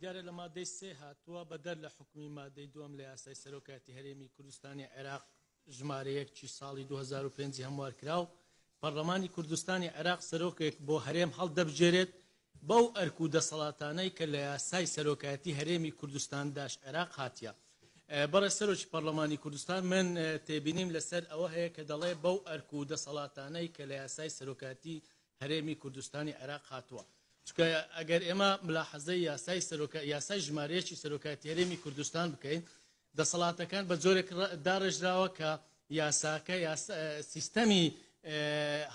دیارە لە مادەی سێ هاتووە بەدەر لە حوکمی مادەی دووەم لە یاسای سەرۆکایەتی هەرێمی کوردستانی عێراق ژمارە یەک چی ساڵی 2005 هەموارکراو پەرلەمانی کوردستانی عێراق سەرۆکێک بۆ هەرێم هەڵدەبژێرێت بەو ئەرک و دەسەڵاتانەی کە لە یاسای سەرۆکایەتی هەرێمی کوردستان داش عێراق هاتیە بەڕێ سەرۆکی پەرلەمانی کوردستان من تێبینیم لەسەر ئەوە هەیە کە دەڵێ بەو ئەرک و دەسەڵاتانەی کە لە یاسای سەرۆکاتی هەرێمی کوردستانی عێراق هاتووە. چونکە ئەگەر ئێمە ملاحەزەی یاسای سەرۆکا یاسای ژمارەیەکی سەرۆکایەتی هەرێمی کوردستان بکەین، دەسەڵاتەکان بە جۆرێک ڕ داڕێژراوە کە یاساکە یاس سیستەمی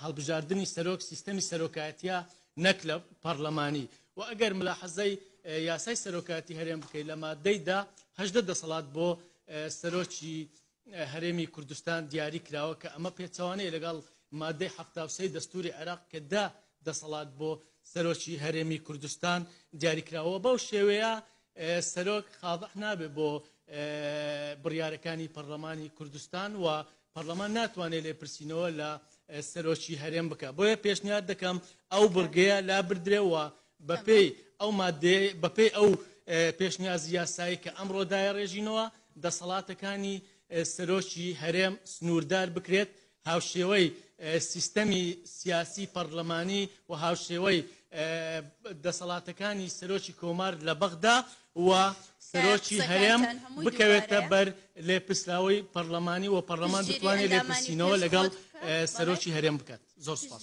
هەڵبژاردنی سەرۆک سیستەمی سەرۆکایەتیە نەک لە پەڕلەمانی و ئەگەر ملاحەزەی یاسای سەرۆکایەتی هەرێم بکەیت لە مادەی دا هەژدە دەسەڵات بۆ سەرۆکی هەرێمی کوردستان دیاری کراوە کە ئەمە پێچەوانەیە لەگەڵ مادەی حەفتا و سەی دەستوری عێراق کە دا دەسەڵات بۆ سەرۆکی هەرێمی کوردستان دیاری کراوە بەو شێوەیە سەرۆک خاضح نابێ بۆ بڕیارەکانی پەرلەمانی کوردستان و پەرلەمان ناتوانێت لێپرسینەوە لە سەرۆکی هەرێم بکە بۆیە پێشنیار دەکەم ئەو بڕگەیە لا بردرێەوە بەپێی ئەو ماددەیەی بەپێی ئەو پێشنیازی یاسایی کە ئەمڕۆ دایەڕێژینەوە، دەسەڵاتەکانی سەرۆکی هەرێم سنووردار بکرێت، هاوشێوەی سیستەمی سیاسی پەڕلەمانی و هاوشێوەی دەسەڵاتەکانی سەرۆکی کۆمار لە بەغدا و سەرۆکی هەرێم بکەوێتە بەر لێپرسراوی پەڕلەمانی و پەڕلەمان بتوانێت لێپرسینەوە لەگەڵ سەرۆکی هەرێم بکات. زۆر سپاس.